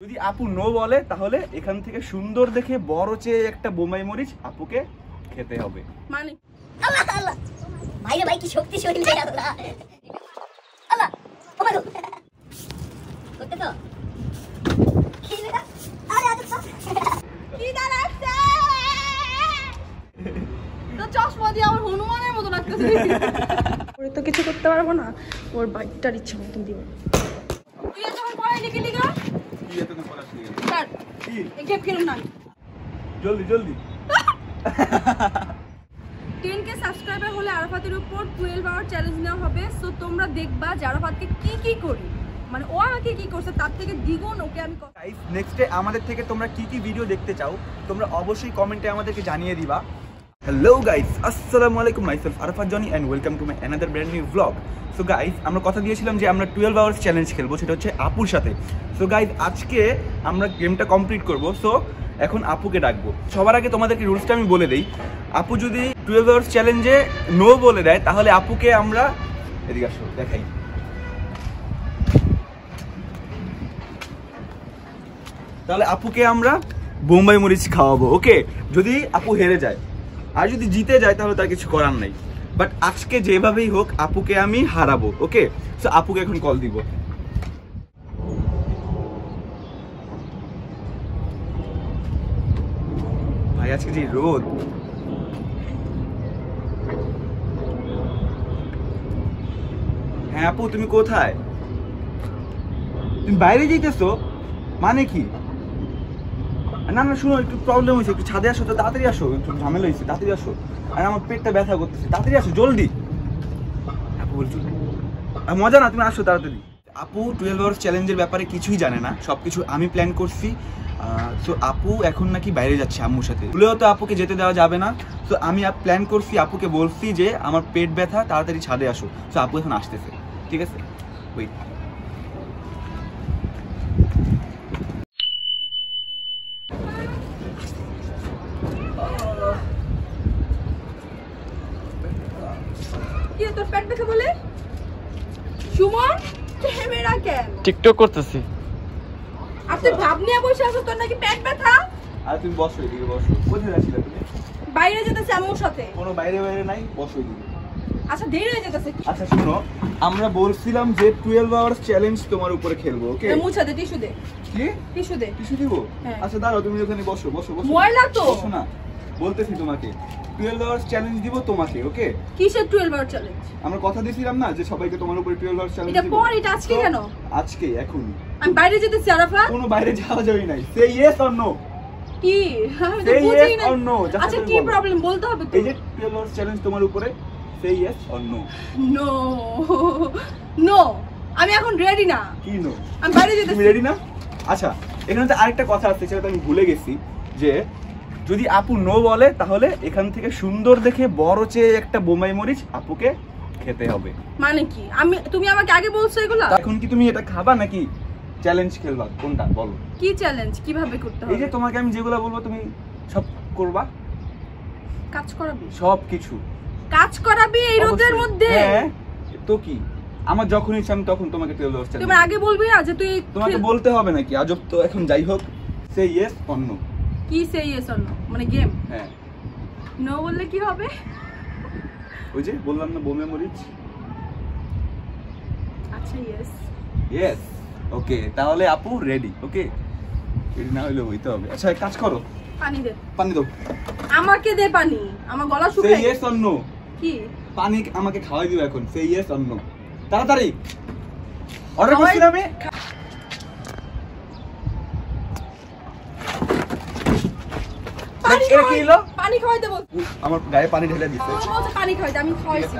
যদি আপু নো বলে তাহলে এখান থেকে সুন্দর দেখে বড় চেয়ে একটা বোমাই মরিচ আপুকে খেতে হবে। মানে? আল্লাহ আল্লাহ। ভাইরে ভাই কি শক্তি শরীরে আল্লাহ। আল্লাহ ও মাগো করতে তো? ওরে কিছু করতে পারব না ওর বাইকটার ইচ্ছা মতন দিব। তুই আমার পড়াই লিখে লিখা জলদি জলদি। টেন কে সাবস্ক্রাইবার হলে আরাফাতের উপর টুয়েলভ আওয়ার চ্যালেঞ্জ নেওয়া হবে। সো তোমরা দেখবা যে আরাফাতকে কি কি করি। মানে ও আমাকে কি করছে তার থেকে দ্বিগুণ ওকে আমি ক- গাইস নেক্সটে আমাদের থেকে তোমরা কি কি ভিডিও দেখতে চাও তোমরা অবশ্যই কমেন্টে আমাদেরকে জানিয়ে দিবা। হ্যালো গাইস আসসালামু আলাইকুম myself Arfat Jony and welcome to my another brand new blog so guys আমরা কথা দিয়েছিলাম যে আমরা টুয়েলভ আওয়ার্স চ্যালেঞ্জ খেলব, সেটা হচ্ছে আপুর সাথে। সো গাইস আজকে আমরা গেমটা কমপ্লিট করব। সো এখন আপুকে ডাকবো। সবার আগে তোমাদেরকে রুলসটা আমি বলে দিই। আপু যদি টুয়েলভ আওয়ার্স চ্যালেঞ্জে নো বলে দেয়, তাহলে আপুকে আমরা এদিকে আসো, দেখাই। তাহলে আপুকে আমরা বোম্বাই মরিচ খাওয়াবো ওকে যদি আপু হেরে যায় আর যদি জিতে যায়, তাহলে তার কিছু করার নাই। বাট আজকে যেভাবেই হোক, আপুকে আমি হারাবো ওকে সো আপুকে এখন কল দিব। ভাই, আজকে যে রোদ। হ্যাঁ আপু, তুমি কোথায়? তুমি বাইরে যেতেছো মানে কি? না না শুনো একটু প্রবলেম হয়েছে একটু ছাদে আসো তো তাড়াতাড়ি আসো একটু ঝামেলা হয়েছে তাড়াতাড়ি আসো। আর আমার পেটটা ব্যথা করতেছে তাড়াতাড়ি আসো জলদি। আপু বলছো। আর মজা না তুমি আসো তাড়াতাড়ি। আপু টুয়েলভ আওয়ার্স চ্যালেঞ্জের ব্যাপারে কিছুই জানে না সব কিছু আমি প্ল্যান করছি। তো আপু এখন নাকি বাইরে যাচ্ছে আম্মুর সাথে। ভুলেও তো আপুকে যেতে দেওয়া যাবে না। তো আমি প্ল্যান করছি আপুকে বলছি যে আমার পেট ব্যথা তাড়াতাড়ি ছাদে আসো। তো আপু এখন আসতেছে ঠিক আছে? ওয়েট বলে? সুমন ক্যামেরা কেন টিকটক করতেছি। আর তুই ভাব নিয়ে বসে আছো তোর নাকি পেট ব্যথা? আর তুমি বসো এদিকে বসো। কোথায় যাচ্ছিলে তুমি? বাইরে যেতেছে আম্মুর সাথে। কোনো বাইরে বাইরে নাই? বসো এদিকে। আচ্ছা দেরি হয়ে যেতেছে। আচ্ছা শুনো আমরা বলছিলাম যে টুয়েলভ আওয়ার্স চ্যালেঞ্জ তোমার উপরে খেলব ওকে মুছা দে টিস্যু দে। কি? টিস্যু দে। কিছু দিব? হ্যাঁ। আচ্ছা দাঁড়াও তুমি ওখানে বসো বসো বসো। ময়লা তো। বসো না। বলতেছি তোমাকে টুয়েলভ আওয়ার্স চ্যালেঞ্জ দিব তোমাকে ওকে কিসের টুয়েলভ আওয়ার চ্যালেঞ্জ আমরা কথা দিয়েছিলাম না যে সবাইকে তোমার উপরে টুয়েলভ আওয়ার্স চ্যালেঞ্জ এটা পর, এটা আজকে কেন? আজকে এখন। আমি বাইরে আরাফা কোনো বাইরে যাওয়া যাবে নাই। সে ইয়েস অর নো কি? আমি তো বুঝি না আচ্ছা কি প্রবলেম বলতে হবে তো। এই যে টুয়েলভ আওয়ার্স চ্যালেঞ্জ তোমার উপরে say yes or no no no আমি এখন রেডি না। কি নো আমি বাইরে যেতেছি। রেডি না? আচ্ছা এখানে তো আরেকটা কথা আছে সেটা আমি ভুলে গেছি যে যদি আপু নো বলে তাহলে এখান থেকে সুন্দর দেখে বড় চেয়ে একটা বোমাই মরিচ আপুকে খেতে হবে। মানে কি? আমি তুমি আমাকে আগে বলছো এগুলা? এখন কি তুমি এটা খাবা নাকি চ্যালেঞ্জ খেলবা? কোনটা? বলো। কি চ্যালেঞ্জ কীভাবে করতে হবে এই যে তোমাকে আমি যেগুলো বলব তুমি সব করবা। কাজ করাবি? সব কিছু। কাজ করাবি এই রোদের মধ্যে? হ্যাঁ তো কি? আমার যখন ইচ্ছা আমি তখন তোমাকে টুয়েলভ আওয়ার্স তুমি আগে বলবি না যে তুই তোমাকে বলতে হবে নাকি? আজব তো এখন যাই হোক। সে ইয়েস অন্য কি সে ইয়েস অর নো মানে গেম হ্যাঁ। নো বললে কি হবে? ওই যে বললাম না বোমে মরিচ? আচ্ছা ইয়েস ইয়েস ওকে তাহলে আপু রেডি ওকে রেডি না হলে হইতে হবে। আচ্ছা কাজ করো। পানি দে। পানি দাও। আমাকে দে পানি। আমার গলা সে শুকায়। ইয়েস অন্য কি? পানি আমাকে খাওয়াই দিও এখন। সে ইয়েস অন্য তাড়াতাড়ি। অর্ডার খাওয়াই- করছি না আমি পানি এটা কি হলো? পানি খাওয়াইতে বল আমার গায়ে পানি ঢেলে ও পানি খাওয়াইতে আমি খাওয়াইছি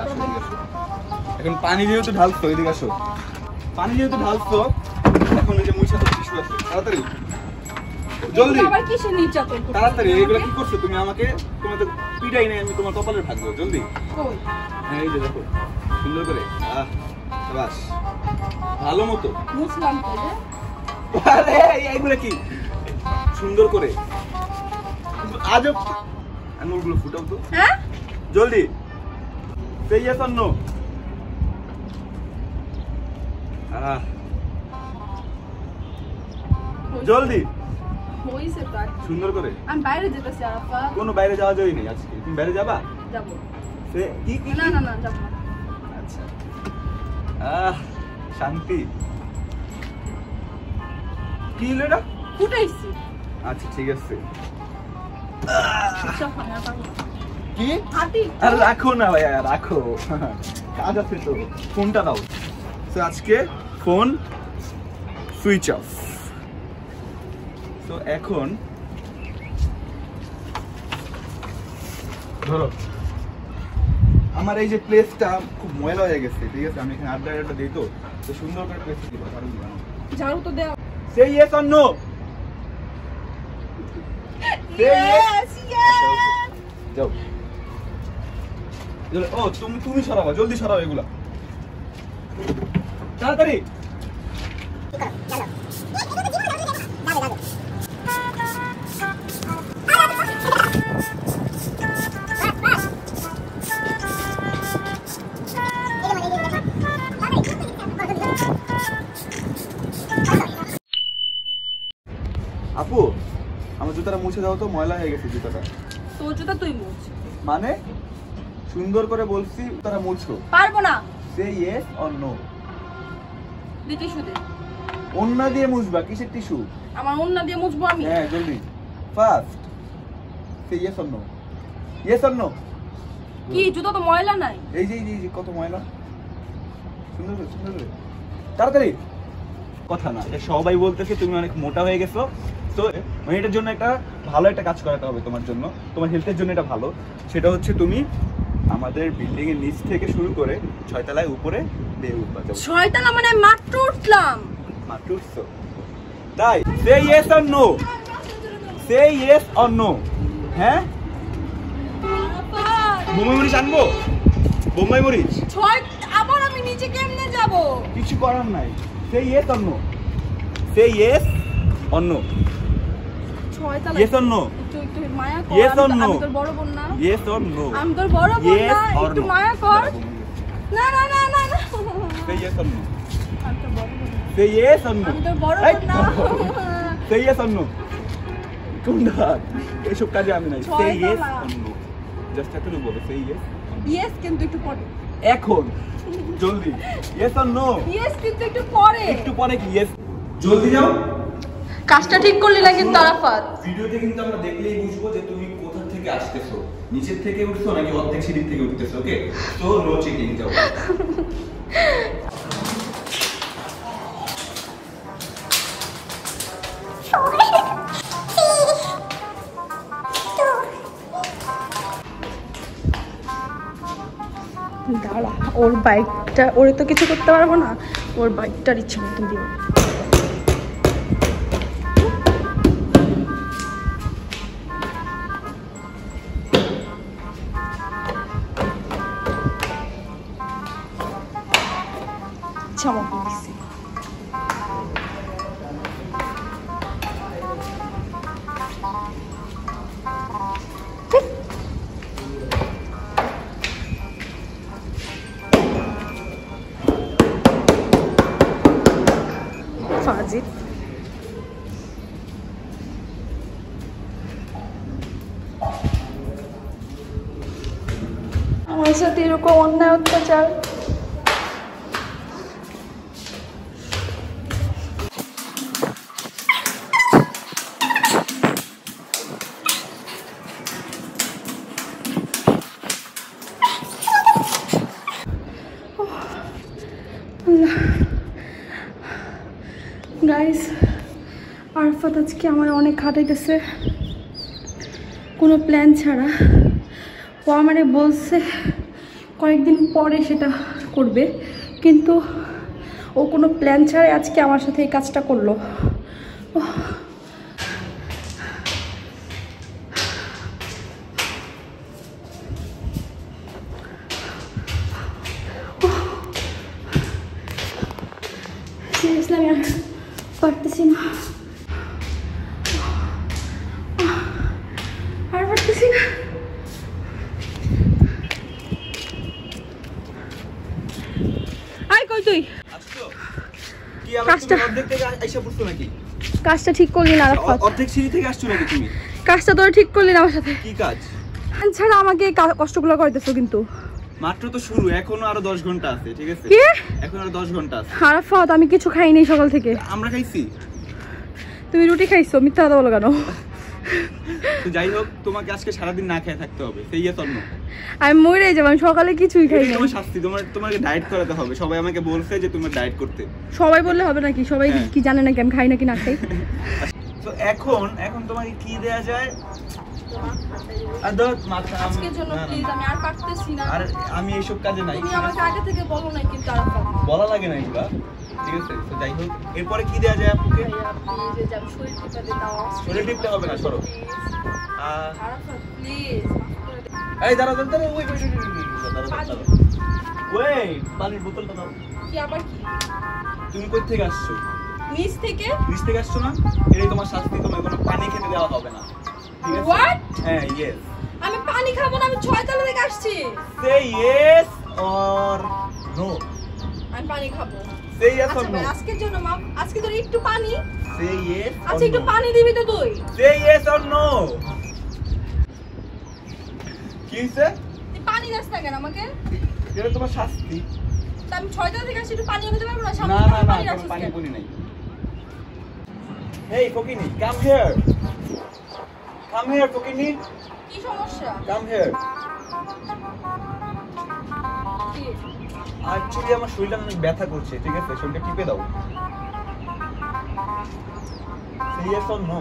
এখন পানি যেহেতু ঢালছো এদিকে আসো। পানি যেহেতু ঢালছো। এখন ওই যে মুই সাথে টিস্যু আছে। তাড়াতাড়ি। জলদি। আবার কিসের নির্যাতন তাড়াতাড়ি এগুলো কি করছ তুমি আমাকে? তোমার তো পিটাই নাই আমি তোমার কপালে থাকব জলদি। কই? হ্যাঁ এই যে দেখো। সুন্দর করে। আহ বাস ভালো মতো। মুছলাম তো আরে এইগুলো কি? সুন্দর করে। আজব আঙুলগুলো ফুটাও তো। হ্যাঁ? জলদি। আহ। জলদি। হইছে তো আর। সুন্দর করে। আমি বাইরে যেতেছি আরাফাত। কোনো বাইরে যাওয়া যাবে নেই আজকে। তুমি বাইরে যাবা? যাব। সে কি কি না না না যাব আচ্ছা। আহ শান্তি। কি হলো এটা? ফুটাইছি। আচ্ছা ঠিক আছে। কি? আরে রাখো না ভাইয়া রাখো। কাজ আছে তো ফোনটা দাও। তো আজকে ফোন সুইচ অফ তো এখন ধরো আমার এই যে প্লেসটা খুব ময়লা হয়ে গেছে ঠিক আছে? আমি এখানে আড্ডা আড্ডা দিই তো সুন্দর করে প্লেস দিব ঝাড়ু তো দেওয়া say yes or no Yes, yes! যাও ও তুমি তুমি সরাবা জলদি সরাও এগুলা। তাড়াতাড়ি। আপু আমার জুতাটা মুছে দাও তো ময়লা হয়ে গেছে জুতাটা। তোর জুতা তুই মুছ। মানে? সুন্দর করে বলছি তারা মুছো। পারব না। সে ইয়েস অর নো দিতে শুধু অন্য দিয়ে মুছবা কিসের টিস্যু? আমার অন্য দিয়ে মুছবো আমি। হ্যাঁ জলদি। First say yes or no yes or no কি জুতো তো ময়লা নাই? এই যে এই যে, যে কত ময়লা? সুন্দর সুন্দর তাড়াতাড়ি। কথা না। এটা সবাই বলতেছে তুমি অনেক মোটা হয়ে গেছো। তো মানে এটার জন্য একটা ভালো একটা কাজ করাতে হবে তোমার জন্য। তোমার হেলথের জন্য এটা ভালো। সেটা হচ্ছে তুমি আমাদের বিল্ডিং এর নিচ থেকে শুরু করে ছয়তলায় উপরে বেয়ে উঠবা। ছয়তলা মানে মাত্র উঠলাম। মাত্র উঠছো। তাই say yes or no say yes or no হ্যাঁ? বোম্বাই মরিচ আনব? বোম্বাই মরিচ? ছয় আবার আমি নিচে কেমনে যাব? কিছু করার নাই। Say yes or no say yes or no ছয়তলা yes or no একটু একটু মায়া কর Yes আমি or আমি তোর বড় বোন না। ইয়েস অর নো আমি তোর বড় বোন না একটু মায়া কর। না। না না না না সে ইয়েস অর নো আমি তোর বড় বোন সে ইয়েস অর নো আমি তোর বড় বোন না। সে ইয়েস অর নো কোনটা এসব কাজে আমি নাই। Say. Yes or no just এতটুকু বলো সে ইয়েস ইয়েস কিন্তু একটু পরে। এখন জলদি। ইয়েস অর নো ইয়েস কিন্তু একটু পরে। একটু পরে কি? ইয়েস জলদি যাও। কাজটা ঠিক করলি না কিন্তু আরাফাত। ভিডিওতে কিন্তু আমরা দেখলেই বুঝব যে তুমি কোথা থেকে আসতেছো। নিচের থেকে উঠছো নাকি অর্ধেক সিঁড়ির থেকে উঠতেছো ওকে তো নো চিটিং যাও। দাঁড়া ওর বাইকটা ওরে তো কিছু করতে পারব না। ওর বাইকটার ইচ্ছে মতন দিব। অন্যায় অত্যাচার। গাইস আরফাত আজকে আমার অনেক খাটাইতেছে। কোনো প্ল্যান ছাড়া। ও আমারে বলছে কয়েকদিন পরে সেটা করবে। কিন্তু ও কোনো প্ল্যান ছাড়াই আজকে আমার সাথে এই কাজটা করল। কই তুই। কাজটা- ঠিক করলি না অর্ধেক সিঁড়ি থেকে আসছো নাকি তুমি? কাজটা তোরা ঠিক করলি না আমার সাথে। কি কাজ? ছাড়া আমাকে কষ্টগুলো করতেছো কিন্তু। মাত্র তো শুরু এখনও আরও দশ ঘণ্টা আছে ঠিক আছে? কি? এখন আরও দশ ঘণ্টা আছে। আরাফাত আমি কিছু খাইনি সকাল থেকে। আমরা খাইছি। তুমি রুটি খাইছো মিথ্যা কথা বলো কেন? তো যাই হোক তোমাকে আজকে সারাদিন না খেয়ে থাকতে হবে। সেই ইয়ে তন্ন। আমি মরে যাব আমি সকালে কিছুই খাই না তোমার শাস্তি তোমার তোমাকে ডায়েট করাতে হবে। সবাই আমাকে বলছে যে তোমার ডায়েট করতে। সবাই বললে হবে নাকি? সবাই হ্যাঁ। কি জানে নাকি আমি খাই নাকি না খাই? তো এখন এখন তোমাকে কি দেয়া যায়? আম- না, না, আমি আর পারতেছি না। আর আমি এইসব কাজে নাই। বলো না। বলা লাগে না এগুলা ঠিক আছে তো যাই হোক। এরপরে কি দেয়া যায় আপুকে শরীর টিপতে হবে না সরো। এই দাঁড়াও দাঁড়াও ওই ওই ওই, পানির বোতলটা দাও। কি আবার কি? তুমি কোথা থেকে আসছো? নিচ থেকে? নিচ থেকে আসছো না? এটাই তোমার শাস্তি তোমার কোনো পানি খেতে দেওয়া হবে না। ঠিক আছে? হ্যাঁ ইয়েস আমি পানি খাব না আমি ছয়তলা থেকে আসছি। সে ইয়েস অর নো আমি পানি খাব। সে ইয়েস অর নো আজকের জন্য মা আজকে তোর একটু পানি। সে ইয়েস আচ্ছা একটু পানি দিবি তো তুই। সে ইয়েস অর নো কি পানি দাস না কেন আমাকে? এটা তোমার শাস্তি। আমি ছয়তলা থেকে আসছি একটু পানি খেতে পারব না? সামনে না না না পানি পুনি নাই। হেই কোকিনি কাম হিয়ার কাম হিয়ার কোকিনি কি সমস্যা? Come here? অ্যাকচুয়ালি আমার শরীরটা অনেক ব্যথা করছে ঠিক আছে? শরীরটা টিপে দাও। Say yes or no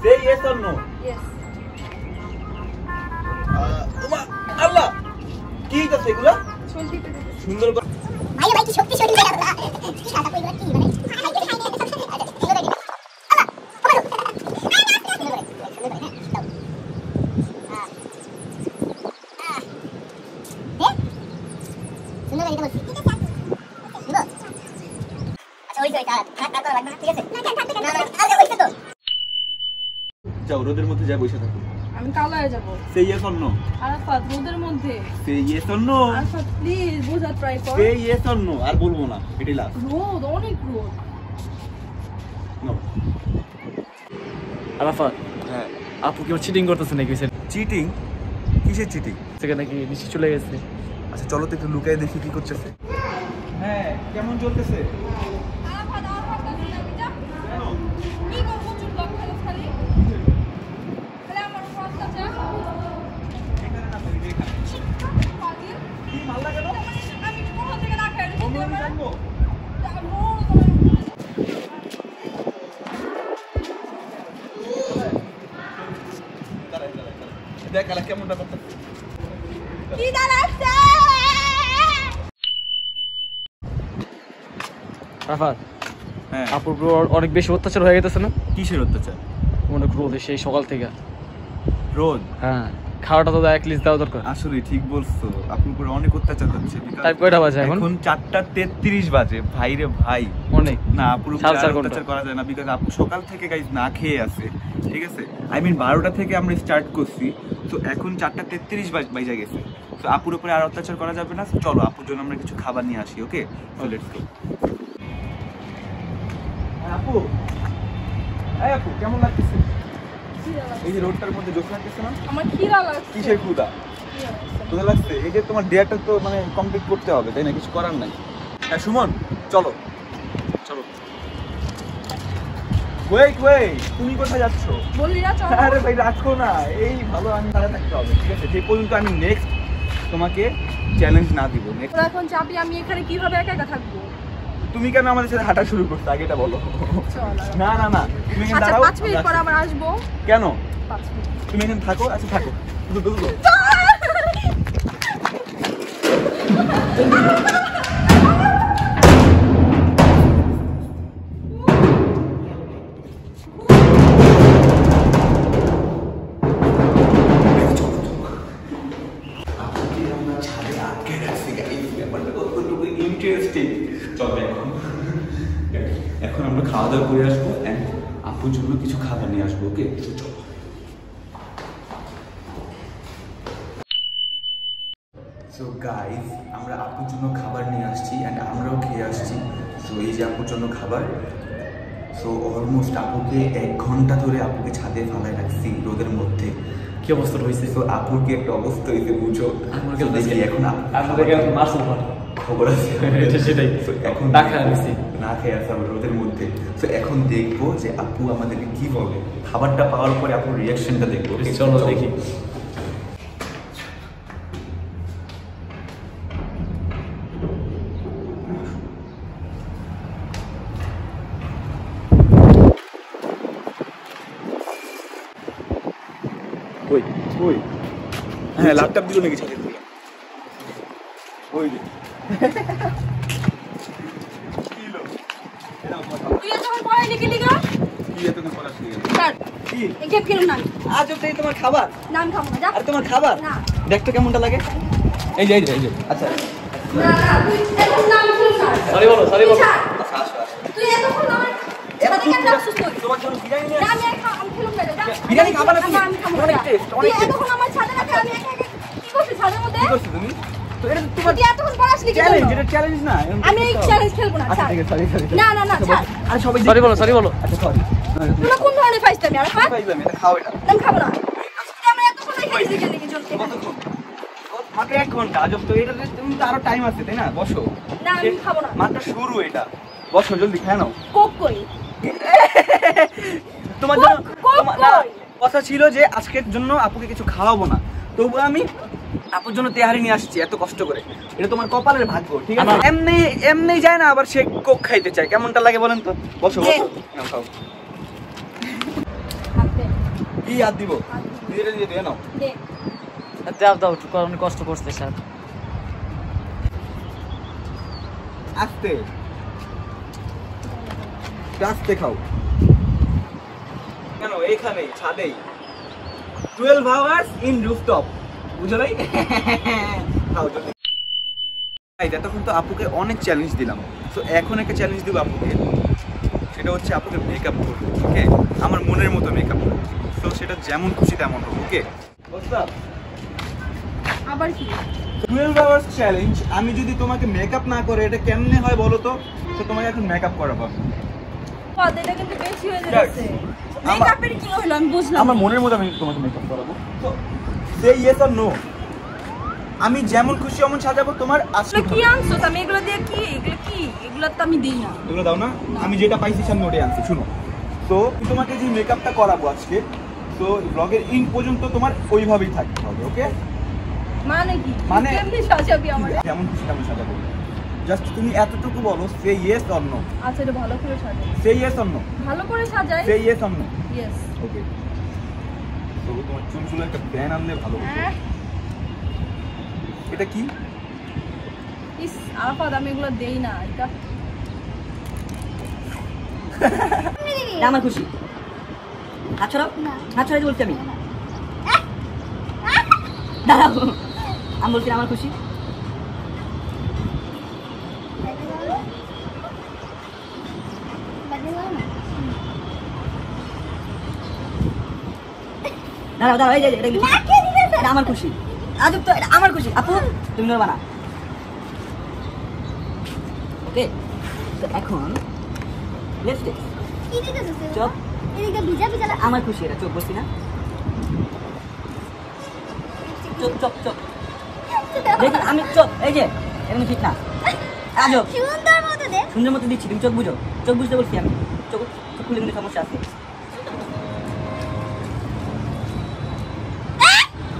say yes or no yes কি হইতাছে এগুলা? সুন্দর ভাইরে ভাই কি শক্তিশালী আল্লাহ কি সাদা কই এগুলা কি মানে খাইতে খাইতে আচ্ছা সুন্দর করে আল্লাহ সুন্দর করে বলছি ঠিক আছে দিব আচ্ছা ওই তো এটা থাক থাক লাগবে না ঠিক আছে না থাক থাক না আরে ওইটা তো যাও রোদের মধ্যে যা বসে থাকো আমি অর নো আরাফাত রোদের মধ্যে। আরাফাত প্লিজ বোঝার ট্রাই কর। সে ইয়েস অর নো আর বলব না এটাই লাস্ট রোদ অনেক রোদ। নো আরাফাত হ্যাঁ। আপু কি চিটিং করতেছে নাকি চিটিং কিসের চিটিং সেখানে নাকি নিচে চলে গেছে। আচ্ছা চলো তো একটু লুকায় দেখি কি করতেছে। হ্যাঁ কেমন চলতেছে? অনেক বেশি অত্যাচার হয়ে গেছে না? কিসের অত্যাচার? অনেক রোদ সেই সকাল থেকে। রোদ? হ্যাঁ খাওয়াটা তো অ্যাটলিস্ট দেওয়া দরকার। আসলে ঠিক বলছো উপরে অনেক অত্যাচার হচ্ছে টাইপ কয়টা বাজে এখন? এখন চারটা তেত্রিশ বাজে ভাই রে ভাই। অনেক। না আপুর উপরে আর অত্যাচার করা যায় না বিকজ আপু সকাল থেকে গাইজ না খেয়ে আছে ঠিক আছে? আই মিন বারোটা থেকে আমরা স্টার্ট করছি তো এখন চারটা তেত্রিশ বাজে গেছে। তো আপুর উপরে আর অত্যাচার করা যাবে না চলো আপুর জন্য আমরা কিছু খাবার নিয়ে আসি ওকে সো লেটস গো আপু? এই আপু কেমন লাগতেছে? এই যে রোডটার মধ্যে জোশ লাগতেছে না? আমার খিদা লাগছে। কিসের ক্ষুদা? তোদের লাগছে। এই যে তোমার ডেয়ারটা তো মানে কমপ্লিট করতে হবে তাই না? কিছু করার নাই। হ্যাঁ সুমন চলো। চলো। ওয়েট ওয়েট তুমি কোথায় যাচ্ছ? বললি না চল। আরে ভাই রাখো না। এই ভালো আমি ভালো থাকতে হবে ঠিক আছে? যে পর্যন্ত আমি নেক্সট তোমাকে চ্যালেঞ্জ না দিব নেক্সট এখন চাপি আমি এখানে কীভাবে একা একা থাকব? তুমি কেন আমাদের সাথে হাঁটা শুরু করছ? আগে এটা বলো। না না না। তুমি এখানে আচ্ছা দাঁড়াও পাঁচ মিনিট পর আমরা আসব। কেন? পাঁচ মিনিট। তুমি এখানে থাকো আচ্ছা থাকো। শুধু আপুকে এক ঘণ্টা ধরে আপুকে ছাদে ফালায় রাখছি রোদের মধ্যে। কি অবস্থা রয়েছে? তো আপুর কি একটা অবস্থা হয়েছে বুঝো? দেখি এখন মাছ খবর আছে। সেটাই। এখন না খেয়ে আসছি না খেয়ে আসা রোদের মধ্যে। তো এখন দেখব যে আপু আমাদেরকে কি বলে? খাবারটা পাওয়ার পরে আপুর রিয়াকশনটা দেখব চলো। দেখি। কিনুন না আজ অব্দি এই তোমার খাবার? যা। আর তোমার খাবার? না। দেখতো কেমনটা লাগে? এই যে এই যে আচ্ছা। সরি বলো বলো। তুই এতক্ষণ আমার বিরিয়ানি নিয়ে না, আমি আর খা- আমি খেলুম না রে, যা। বিরিয়ানি খাবা না। কি করছ তুমি? তো এটা তোমার তুই এতক্ষণ পড়াশলি কি চ্যালেঞ্জ এটা চ্যালেঞ্জ না আমি এই করতে হবে। চ্যালেঞ্জ খেলব না আচ্ছা ঠিক আছে সরি সরি না না না ছাড়। আরে সবাই সরি বলো সরি বলো। আচ্ছা সরি তোমরা কোন ধরনের ফাইজলামি আর পাইলাম এটা খাও এটা আমি খাব না। আমরা এতক্ষণ এখানে লিখে লিখে চলতে মাত্র এক ঘণ্টা আজব তো এটা তুমি তো আরও টাইম আছে তাই না? বসো। না আমি খাব না। মাত্র শুরু এটা। বসো জলদি খেয়ে নাও। কোক কই? তোমার জন্য কোক, কোক তোমার- না, কই? কথা ছিল যে আজকের জন্য আপুকে কিছু খাওয়াবো না। তবু আমি আপুর জন্য তেহারি নিয়ে আসছি এত কষ্ট করে। এটা তোমার কপালের ভাগ্য ঠিক আছে? এমনি এমনি যায় না আবার সে কোক খাইতে চায়। কেমনটা লাগে বলেন তো? বসো বসো। নাও, খাও। হাতে। কি হাত দিব? দিয়ে দিয়ে নাও। দাও দাও অনেক কষ্ট করতে স্যার আস্তে। আস্তে খাও। কেন? এখানেই ছাদেই। টুয়েলভ আওয়ার্স ইন রুফটপ বুঝো নাই? তখন তো আপুকে অনেক চ্যালেঞ্জ দিলাম তো এখন একটা চ্যালেঞ্জ দিব আপুকে। সেটা হচ্ছে আপুকে মেকআপ করব ওকে আমার মনের মতো মেকআপ করব তো সেটা যেমন খুশি তেমন হোক ওকে আবার কি? টুয়েলভ আওয়ার্স চ্যালেঞ্জ আমি যদি তোমাকে মেকআপ না করে এটা কেমনে হয় বলো তো? তো তোমাকে এখন মেকআপ করাবো। এটা কিন্তু বেশি হয়ে যাচ্ছে। আমার- মেকআপের কি হলো? আমি বুঝলাম আমার মনের মতো আমি তোমাকে মেকআপ করাবো। তো সে ইয়েস আর নো আমি যেমন খুশি এমন সাজাবো তোমার আসলে কি আনছো? আমি এগুলো দিয়ে কি? এগুলো কি? এগুলো তো আমি দিই না। এগুলো দাও না। আমি যেটা পাইছি সামনে ওটাই আনছি শুনো। তো তোমাকে যে মেকআপটা করাবো আজকে তো ব্লগের ইন পর্যন্ত তোমার ওইভাবেই থাকতে হবে ওকে মানে কি? মানে- কেমনি সাজাবি আমার যেমন খুশি তেমন সাজাবো। জাস্ট তুমি এতটুকু বলো সে ইয়েস অর নো আচ্ছা এটা ভালো করে সাজাই সে ইয়েস অর নো ভালো করে সাজাই। Say yes or no yes okay তোমার চুলচুলো একটা ব্যান আনলে ভালো হতো। এটা কি? ইস আরাফাত আমি এগুলো দেই না এটা। এটা আমার খুশি। হাত ছড়াও হাত ছড়াই বলছি আমি। দাঁড়াও। আমি বলছি আমার খুশি। দাঁড়াও দাঁড়াও এই যে এটা আমার খুশি। আজব তো এটা আমার খুশি। আপু তুমি নড়বা না ওকে তো এখন লেটস কি দিতেছিস তুই? চপ। এদিকে ভিজা ভিজা লাগছে। আমার খুশি এটা চোখ বলছি না। চোখ চোখ চোখ। আমি চোখ এই যে এমনি ঠিক না। আজব সুন্দর মতো দিচ্ছি তুমি চোখ বুঝো। চোখ বুঝতে বলছি আমি। চোখ চোখ খুলে কিন্তু সমস্যা আছে।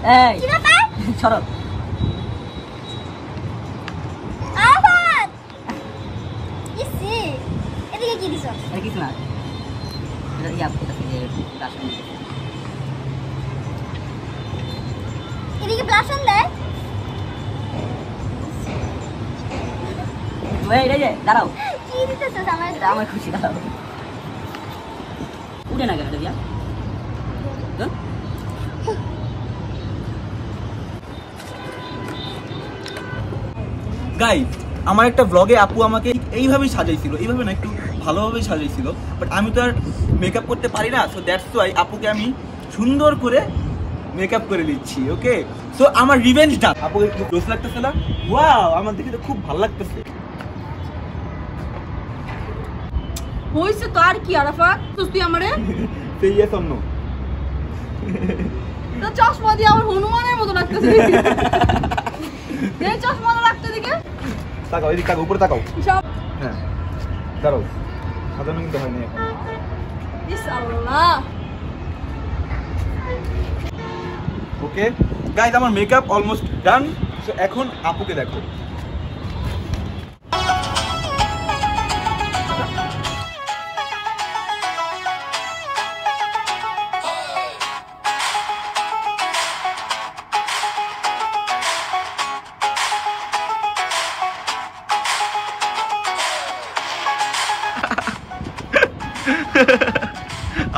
এই। কি ব্যাপার? ছড়ো আবার ইসি এদিকে কি দিছ? এটা কিছু না। এটা ইয়া যে এদিকে ব্লাশন দেয়। দাঁড়াও। কি দিতেছিস আমার আমার খুশি দাঁড়াও। উঠে না কেন দিয়া গাই আমার একটা ব্লগে আপু আমাকে এইভাবেই সাজাইছিল এইভাবে না একটু ভালোভাবেই সাজাইছিল। বাট আমি তো আর মেকআপ করতে পারি না সো দ্যাটস ওয়াই আপুকে আমি সুন্দর করে মেকআপ করে দিচ্ছি ওকে সো আমার রিভেঞ্জ ডাক আপুকে একটু ক্লোজ লাগতেছে না? ওয়াও আমার দেখে তো খুব ভালো লাগতেছে। হইছে তো আর কি আরাফাত? তুই আমারে? সেই ইয়েস অর নো তো চশমা দিয়ে আমার হনুমানের মতো লাগতেছে। এই চশমা লাগতে দিকে তাকাও এদিক তাকাও উপরে তাকাও। হ্যাঁ দাঁড়াও। সাজানো কিন্তু হয়নি এখন। ওকে গাইজ আমার মেকআপ অলমোস্ট ডান সো এখন আপুকে দেখো।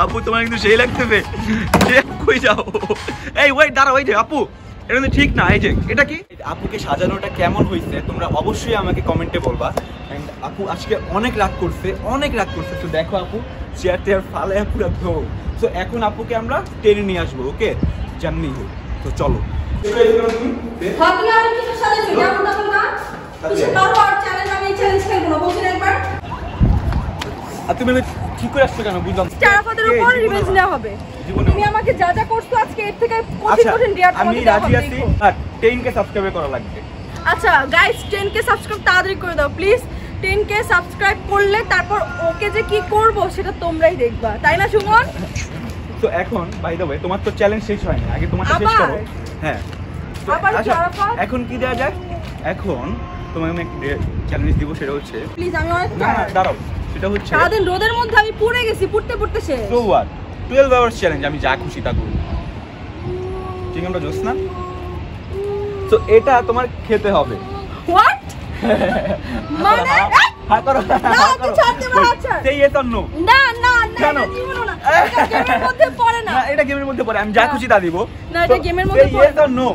আপু তোমার কিন্তু সেই লাগতেছে কই যাও? এই ওয়েট দাঁড়াও ওই যে আপু এটা কিন্তু ঠিক না এই যে এটা কি? আপুকে সাজানোটা কেমন হয়েছে তোমরা অবশ্যই আমাকে কমেন্টে বলবা। এন্ড আপু আজকে অনেক রাগ করছে অনেক রাগ করছে। তো দেখো আপু চেয়ার টেয়ার ফালে পুরো ধো তো এখন আপুকে আমরা টেনে নিয়ে আসব ওকে যেমনি হোক তো চলো। আর তুমি ঠিক করে আসছো কেন বুঝলাম উপর রিভেঞ্জ নেওয়া হবে। তুমি আমাকে যা যা করছ আজকে এর থেকে কঠিন আচ্ছা কঠিন ডিয়ার আমি রাজি আছি। দেখো। আর টেনকে সাবস্ক্রাইব করা লাগবে। আচ্ছা গাইস 10k সাবস্ক্রাইব তাড়াতাড়ি করে দাও প্লিজ 10k সাবস্ক্রাইব করলে তারপর ওকে যে কি করব সেটা তোমরাই দেখবা তাই না সুমন? তো এখন বাই দ্য ওয়ে তোমার তো চ্যালেঞ্জ শেষ হয়নি আগে তোমারটা শেষ করো। হ্যাঁ। আচ্ছা? এখন কি দেওয়া যায় এখন তোমাকে আমি একটা চ্যালেঞ্জ দিব সেটা হচ্ছে প্লিজ আমি অনেক। দাঁড়াও। সেটা হচ্ছে সারাদিন রোদের মধ্যে আমি পুড়ে গেছি পুড়তে পুড়তে শেষ। So what twelve hours challenge আমি যা খুশি তা করব ঠিক আমরা জোস না? তো এটা তোমার খেতে হবে। হোয়াট মানে? হ্যাঁ করো না, তুই ছাড় দে, ছাড়। সেই এটা নো না না না কেন? এটা না। এটা গেমের মধ্যে পড়ে না। না এটা গেমের মধ্যে পড়ে আমি যা খুশি তা দিব। না, এটা গেমের মধ্যে পড়ে না। নো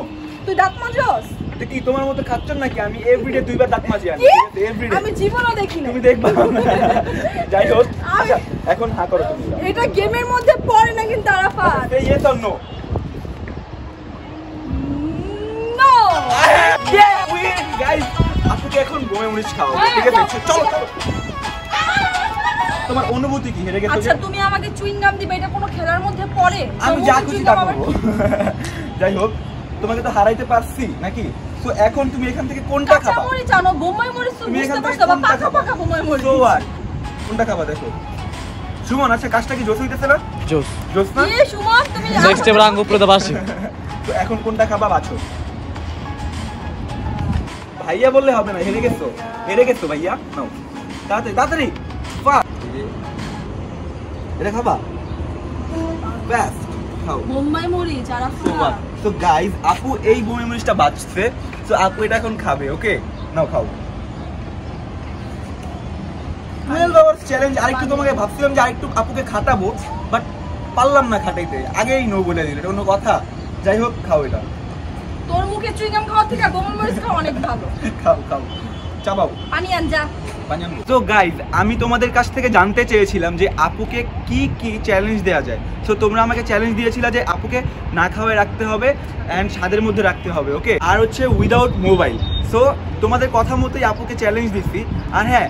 তুই দাঁত মাজস তো কি তোমার মতো খাচ্ছ নাকি? আমি এভরিডে দুইবার দাঁত মাজি আনি। এভরিডে আমি জীবনও দেখি তুমি দেখবা। যাই হোক আচ্ছা এখন হা করো তুমি। এটা গেমের মধ্যে পড়ে না কিন্তু Arafat. Yes or no no guys আপুকে এখন বমে মরিচ হ্যাঁ, ঠিক আছে চলো চলো। তোমার অনুভূতি কি? হেরে গেছো আচ্ছা তুমি আমাকে চুইং গাম দিবে এটা কোনো খেলার মধ্যে পড়ে? আমি যা খুশি তা করব। যাই হোক তোমাকে তো হারাইতে পারছি নাকি? তো এখন তুমি এখান থেকে কোনটা খাবা? মরিচ আনো বোম্বাই মরিচ তুমি এখান বুঝতে থেকে পারছ বা কোনটা পাকা পাকা বোম্বাই মরিচ। So what? কোনটা খাবা দেখো? সুমন আচ্ছা কাজটা কি জোস হইতেছে না? জোস। জোস না? এ সুমন তুমি নেক্সট এবার আঙ্গ উপরে দেবো তো এখন কোনটা খাবা বাছো? ভাইয়া বললে হবে না হেরে গেছো। হেরে গেছো ভাইয়া। নাও। তাড়াতাড়ি তাড়াতাড়ি। Fast. এটা খাবা? ব্যাস খাও। বোম্বাই মরিচ আর আফরা তো গাইজ আপু এই বমি মরিচটা বাঁচছে। তো আপু এটা এখন খাবে ওকে নাও খাও। টুয়েলভ আওয়ার্স চ্যালেঞ্জ আরেকটু তোমাকে ভাবছিলাম যে আরেকটু আপুকে খাটাবো বাট পারলাম না খাটাইতে। আগেই নো বলে দিল এটা কোনো কথা। যাই হোক খাও এটা। তোর মুখে খাওয়ার থেকে মরিচ খাওয়া অনেক ভালো। খাও খাও। চাবাও। পানি আন যা তো গাইজ আমি তোমাদের কাছ থেকে জানতে চেয়েছিলাম যে আপুকে কি কি চ্যালেঞ্জ দেওয়া যায়। সো তোমরা আমাকে চ্যালেঞ্জ দিয়েছিলে যে আপুকে না খাওয়ায় রাখতে হবে অ্যান্ড স্বাদের মধ্যে রাখতে হবে ওকে আর হচ্ছে উইদাউট মোবাইল সো তোমাদের কথা মতোই আপুকে চ্যালেঞ্জ দিচ্ছি। আর হ্যাঁ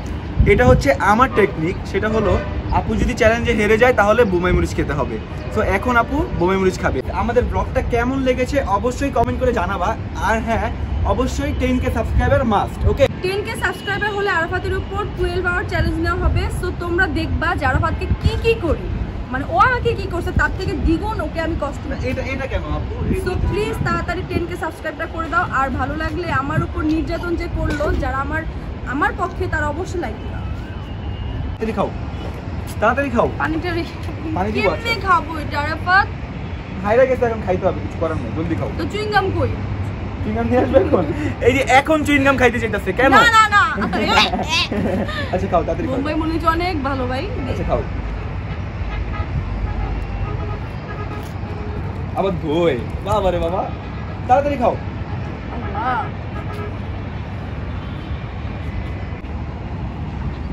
এটা হচ্ছে আমার টেকনিক সেটা হলো আপু যদি চ্যালেঞ্জে হেরে যায়, তাহলে বোমাই মরিচ খেতে হবে। সো এখন আপু বোমাই মরিচ খাবে। আমাদের ব্লগটা কেমন লেগেছে, অবশ্যই কমেন্ট করে জানাবা। আর হ্যাঁ অবশ্যই ten K subscriber must okay 10k subscriber হলে আরাফাতের উপর 12 আওয়ার চ্যালেঞ্জ নেওয়া হবে। সো তোমরা দেখবা যে আরাফাতকে কি কি করি। মানে ও আমাকে কি করছে তার থেকে দ্বিগুণ ওকে আমি কষ্ট দিই এটা এটা কেন আপু? সো প্লিজ তাড়াতাড়ি 10k সাবস্ক্রাইবটা করে দাও। আর ভালো লাগলে আমার উপর নির্যাতন যে করল যারা আমার আমার পক্ষে তারা অবশ্যই লাইক দাও তাড়াতাড়ি খাও। তাড়াতাড়ি খাও। পানিটা রেখে পানি দিব আচ্ছা। কেমনে খাব এটা আরাফাত? হাইরা গেছে এখন খাইতে হবে কিছু করার নেই জলদি খাও। তো চুইং গাম কই? চুইংগাম নিয়ে আসবে এখন? এই যে এখন চুইংগাম খাইতে চাইতেছে কেন? না না না আচ্ছা খাও তাড়াতাড়ি মুম্বাই মনে হচ্ছে অনেক ভালো ভাই। আচ্ছা খাও। আবার ধোয় বাবা রে বাবা। তাড়াতাড়ি খাও।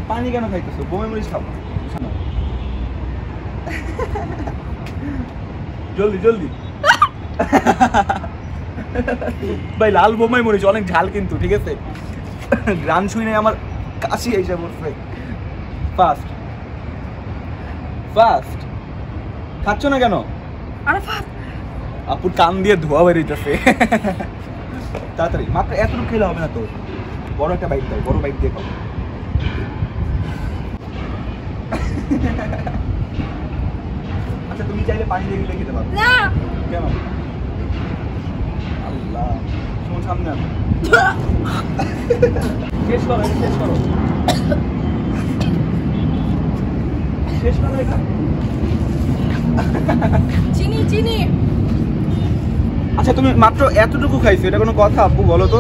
পানি কেন খাইতেছো? বমি মরিচ খাও। জলদি জলদি। ভাই লাল বোমাই মরিচ অনেক ঝাল কিন্তু ঠিক আছে? গ্রাম শুনে আমার কাশি এসে পড়ছে ফাস্ট ফাস্ট খাচ্ছ না কেন? আরাফাত আপুর কান দিয়ে ধোয়া বেরিয়েছে তাড়াতাড়ি মাত্র এতটুকু খেলে হবে না তো? বড় একটা বাইক দাও বড় বাইক দিয়ে খাও। আচ্ছা তুমি চাইলে পানি দিয়ে খেতে পারো। না। কেন? আল্লাহ। সামনে শেষ করো শেষ করো। শেষ করো এটা। চিনি চিনি। আচ্ছা তুমি মাত্র এতটুকু খাইছো এটা কোনো কথা আপু বলো তো।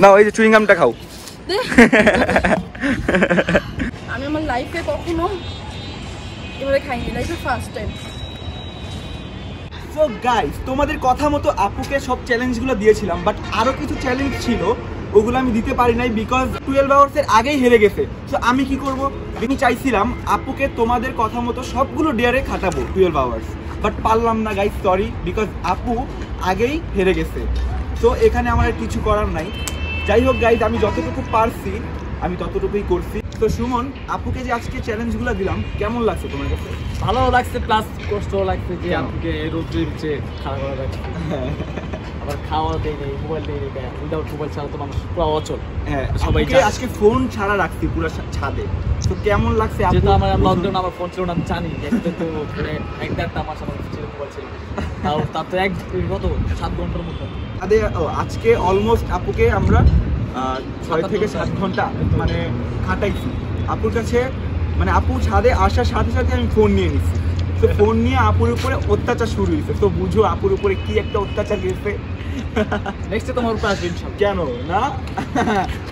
না ওই যে চুইং গামটা খাও। আমি আমার লাইফে কখনো এবারে খাইনি লাইফে ফার্স্ট টাইম সো গাইস তোমাদের কথা মতো আপুকে সব চ্যালেঞ্জগুলো দিয়েছিলাম বাট আরও কিছু চ্যালেঞ্জ ছিল ওগুলো আমি দিতে পারি নাই বিকজ টুয়েলভ আওয়ার্সের আগেই হেরে গেছে। সো আমি কি করব? আমি চাইছিলাম আপুকে তোমাদের কথা মতো সবগুলো ডেয়ারে খাটাবো টুয়েলভ আওয়ার্স বাট পারলাম না গাইস সরি বিকজ আপু আগেই হেরে গেছে। তো এখানে আমার আর কিছু করার নাই। যাই হোক গাইজ আমি যতটুকু পারছি আমি ততটুকুই করছি। তো সুমন আপুকে যে আজকে চ্যালেঞ্জগুলো দিলাম কেমন লাগছে তোমার কাছে? ভালো লাগছে প্লাস কষ্টও লাগছে যে? আমাকে রোদ্রের নিচে খাড়া করা লাগছে। আবার খাওয়া দেয় নেই মোবাইল দেয় নেই উইদাউট মোবাইল ছাড়া তো মানুষ পুরো অচল। হ্যাঁ সবাই আপুকে। আজকে ফোন ছাড়া রাখছি পুরো ছাদে। তো কেমন লাগছে যেহেতু আমার। লকডাউন আমার ফোন ছিল না জানি। একটা তো এক দেড়টা আমার ছিল মোবাইল ছিল তাও তার তো এক কত? সাত ঘণ্টার মতো। আজকে অলমোস্ট আপুকে আমরা ছয় থেকে সাত ঘণ্টা। মানে খাটাইছি। আপুর কাছে মানে আপু ছাদে আসার সাথে সাথে আমি ফোন নিয়ে নিচ্ছি তো ফোন নিয়ে আপুর উপরে অত্যাচার শুরু হয়েছে তো বুঝো আপুর উপরে কি একটা অত্যাচার গেছে নেক্সটে তোমার উপর আসবে কেন? না?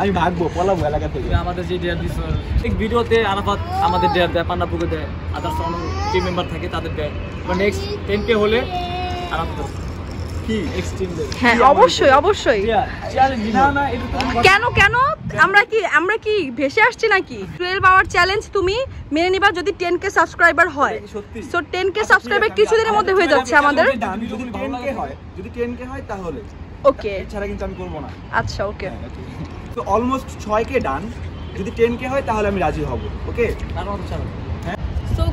আমি ভাগবো পলাবো এলাকা থেকে। আমাদের যে ডেয়ার দিস ঠিক ভিডিওতে আরাফাত আমাদের ডেয়ার দেয় পান্নাপুকে দেয় আদার্স অন্য টিম মেম্বার থাকে তাদের দেয়। বা নেক্সট টেন কে হলে টিম দেবে হ্যাঁ অবশ্যই অবশ্যই। তো কেন কেন? আমরা কি আমরা কি ভেসে আসছি নাকি? টুয়েলভ আওয়ার চ্যালেঞ্জ তুমি মেনে নিবা যদি টেন কে সাবস্ক্রাইবার হয়? সো টেন কে সাবস্ক্রাইবার কিছুদিনের মধ্যে হয়ে যাচ্ছে আমাদের। যদি টেন কে হয় হয় তাহলে। ওকে এছাড়া কিন্তু আমি করব না। আচ্ছা ওকে তো অলমোস্ট ছয় কে ডান যদি টেন কে হয় তাহলে আমি রাজি হব ওকে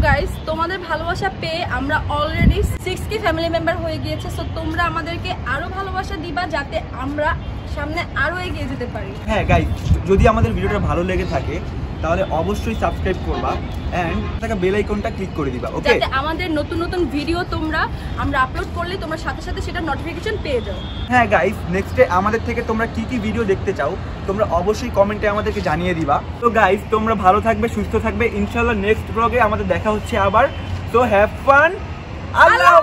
গাইস তোমাদের ভালোবাসা পেয়ে আমরা already six K family member হয়ে গিয়েছে সো তোমরা আমাদেরকে আরও ভালোবাসা দিবা যাতে আমরা সামনে আরও এগিয়ে যেতে পারি। হ্যাঁ গাইস যদি আমাদের ভিডিওটা ভালো লেগে থাকে তাহলে অবশ্যই সাবস্ক্রাইব করবা অ্যান্ড টাকা বেল আইকনটা ক্লিক করে দিবা ওকে যাতে আমাদের নতুন নতুন ভিডিও তোমরা আমরা আপলোড করলে তোমরা সাথে সাথে সেটা নোটিফিকেশন পেয়ে যাও। হ্যাঁ গাইজ নেক্সটে আমাদের থেকে তোমরা কি কি ভিডিও দেখতে চাও তোমরা অবশ্যই কমেন্টে আমাদেরকে জানিয়ে দিবা। তো গাইজ তোমরা ভালো থাকবে সুস্থ থাকবে ইনশাল্লাহ নেক্সট ব্লগে আমাদের দেখা হচ্ছে আবার। তো হ্যাভ ফান আল্লাহ।